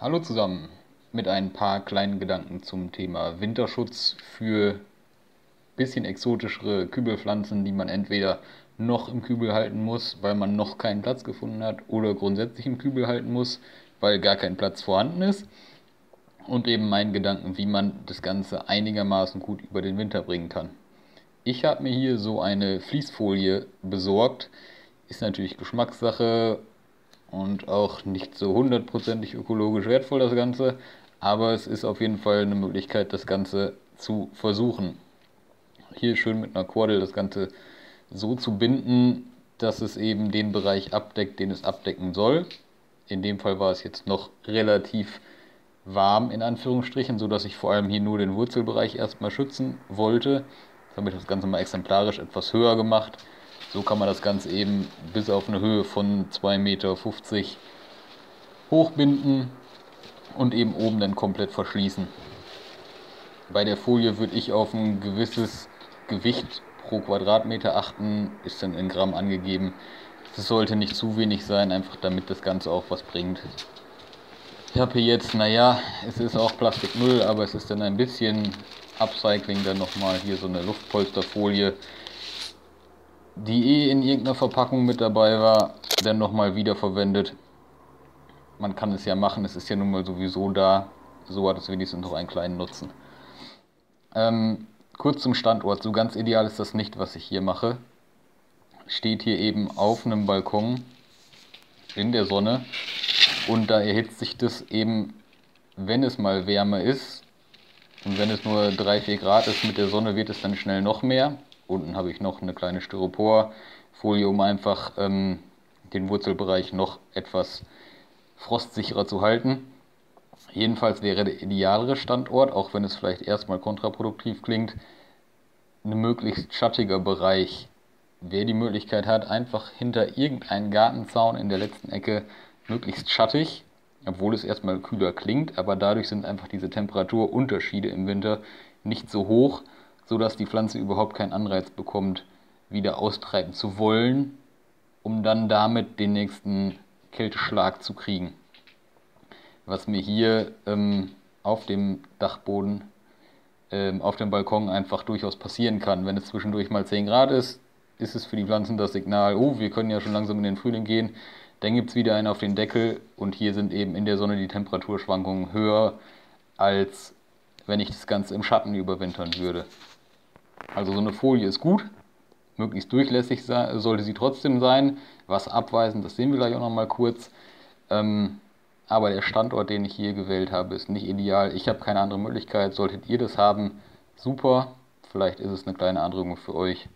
Hallo zusammen mit ein paar kleinen Gedanken zum Thema Winterschutz für bisschen exotischere Kübelpflanzen, die man entweder noch im Kübel halten muss, weil man noch keinen Platz gefunden hat, oder grundsätzlich im Kübel halten muss, weil gar kein Platz vorhanden ist. Und eben meinen Gedanken, wie man das Ganze einigermaßen gut über den Winter bringen kann. Ich habe mir hier so eine Fließfolie besorgt. Ist natürlich Geschmackssache und auch nicht so hundertprozentig ökologisch wertvoll das Ganze, aber es ist auf jeden Fall eine Möglichkeit, das Ganze zu versuchen. Hier schön mit einer Kordel das Ganze so zu binden, dass es eben den Bereich abdeckt, den es abdecken soll. In dem Fall war es jetzt noch relativ warm in Anführungsstrichen, sodass ich vor allem hier nur den Wurzelbereich erstmal schützen wollte. Jetzt habe ich das Ganze mal exemplarisch etwas höher gemacht so kann man das Ganze eben bis auf eine Höhe von 2,50 Meter hochbinden und eben oben dann komplett verschließen. Bei der Folie würde ich auf ein gewisses Gewicht pro Quadratmeter achten, ist dann in Gramm angegeben. Das sollte nicht zu wenig sein, einfach damit das Ganze auch was bringt. Ich habe hier jetzt, naja, es ist auch Plastikmüll, aber es ist dann ein bisschen Upcycling, dann nochmal hier so eine Luftpolsterfolie die eh in irgendeiner Verpackung mit dabei war, dann nochmal wiederverwendet. Man kann es ja machen, es ist ja nun mal sowieso da. So hat es wenigstens noch einen kleinen Nutzen. Ähm, kurz zum Standort. So ganz ideal ist das nicht, was ich hier mache. Steht hier eben auf einem Balkon in der Sonne und da erhitzt sich das eben, wenn es mal wärmer ist und wenn es nur 3-4 Grad ist mit der Sonne, wird es dann schnell noch mehr. Unten habe ich noch eine kleine Styroporfolie, um einfach ähm, den Wurzelbereich noch etwas frostsicherer zu halten. Jedenfalls wäre der idealere Standort, auch wenn es vielleicht erstmal kontraproduktiv klingt, ein möglichst schattiger Bereich. Wer die Möglichkeit hat, einfach hinter irgendeinen Gartenzaun in der letzten Ecke möglichst schattig, obwohl es erstmal kühler klingt, aber dadurch sind einfach diese Temperaturunterschiede im Winter nicht so hoch, sodass die Pflanze überhaupt keinen Anreiz bekommt, wieder austreiben zu wollen, um dann damit den nächsten Kälteschlag zu kriegen. Was mir hier ähm, auf dem Dachboden, ähm, auf dem Balkon einfach durchaus passieren kann. Wenn es zwischendurch mal 10 Grad ist, ist es für die Pflanzen das Signal, oh, wir können ja schon langsam in den Frühling gehen. Dann gibt es wieder einen auf den Deckel und hier sind eben in der Sonne die Temperaturschwankungen höher, als wenn ich das Ganze im Schatten überwintern würde. Also so eine Folie ist gut, möglichst durchlässig sollte sie trotzdem sein. Was abweisen, das sehen wir gleich auch nochmal kurz. Ähm, aber der Standort, den ich hier gewählt habe, ist nicht ideal. Ich habe keine andere Möglichkeit. Solltet ihr das haben, super. Vielleicht ist es eine kleine Anregung für euch.